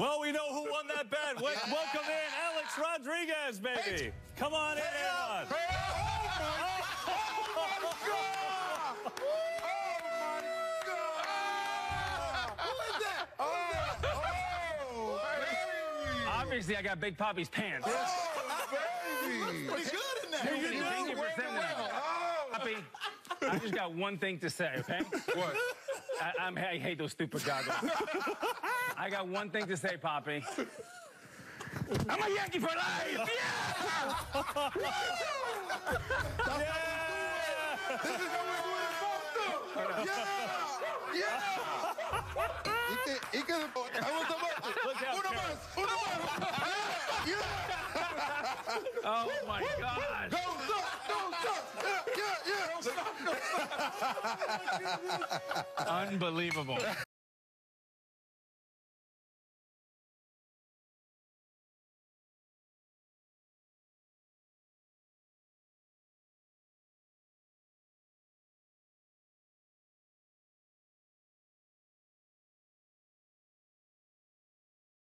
Well, we know who won that bet. Welcome in, Alex Rodriguez, baby. Come on in, Aaron. Oh, Obviously, I got Big Papi's pants. Oh, baby. Pretty good in that. You know, 80% now. Oh. Papi. I just got one thing to say, okay? What? I, I'm, I hate those stupid goggles. I got one thing to say, Papi. I'm a Yankee for life! Yeah! This is how we're doing it, Yeah! Yeah! ¿Y qué? ¿Y qué? Vamos a ver. Uno más. Uno más. Yeah! Yeah! Oh, my God. Don't stop! Don't stop! Unbelievable.